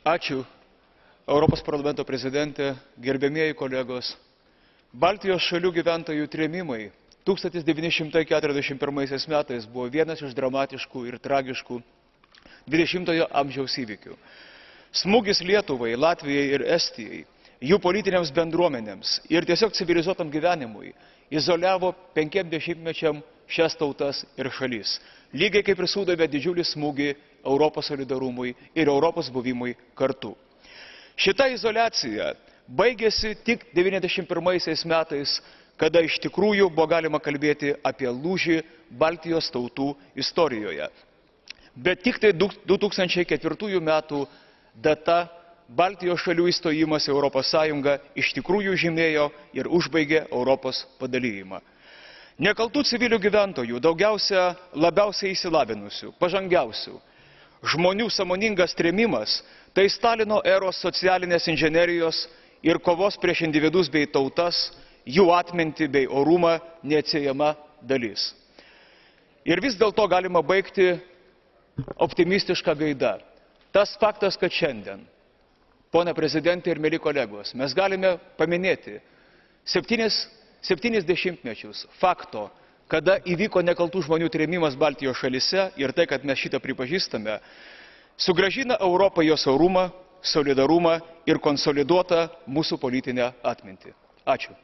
Ačiū, Europos parlamento prezidentė, gerbėmieji kolegos. Baltijos šalių gyventojų trėmimai 1941 metais buvo vienas iš dramatiškų ir tragiškų 20-ojo amžiaus įvykių. Smūgis Lietuvai, Latvijai ir Estijai, jų politiniams bendruomenėms ir tiesiog civilizuotam gyvenimui izoliavo penkiem dešimtmečiam šias tautas ir šalis. Lygiai kaip ir sudavė didžiulį smūgį Europos solidarumui ir Europos buvimui kartu. Šita izolacija baigėsi tik 91 metais, kada iš tikrųjų buvo galima kalbėti apie lūžį Baltijos tautų istorijoje. Bet tik tai 2004 metų data Baltijos šalių įstojimas Europos Sąjungą iš tikrųjų žymėjo ir užbaigė Europos padalyjimą. Nekaltų civilių gyventojų, daugiausia labiausiai įsilavinusių, pažangiausių, žmonių samoningas trėmimas - tai Stalino eros socialinės inžinerijos ir kovos prieš individus bei tautas, jų atmintį bei orumą neatsiejama dalis. Ir vis dėlto galima baigti optimistišką gaidą. Tas faktas, kad šiandien, pone prezidentė ir mėly kolegos, mes galime paminėti septynis, septynis dešimtmečius fakto, kada įvyko nekaltų žmonių trėmimas Baltijos šalise ir tai, kad mes šitą pripažįstame, sugražina Europą jos orumą, solidarumą ir konsoliduotą mūsų politinę atmintį. Ačiū.